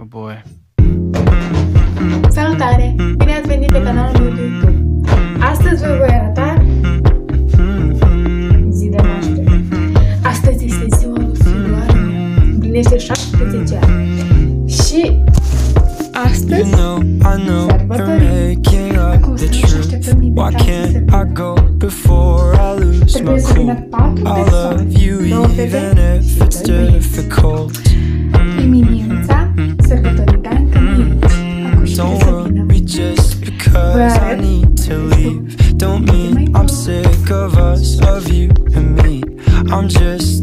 Oh boy. Salutare! Bine ați venit pe canalul meu de YouTube. Astăzi vă voi arăta zi de naștere. Astăzi este ziua lui Fioara mea. Împlinește 17 ani. Și You astăzi know, I know you're making up the truth. Why can't I go before I lose my trebuie să vină cool? patru I love persoane. you Două fete even if și it's doi băieți. difficult. Cause I need to leave. Don't mean I'm sick of us, of you and me. I'm just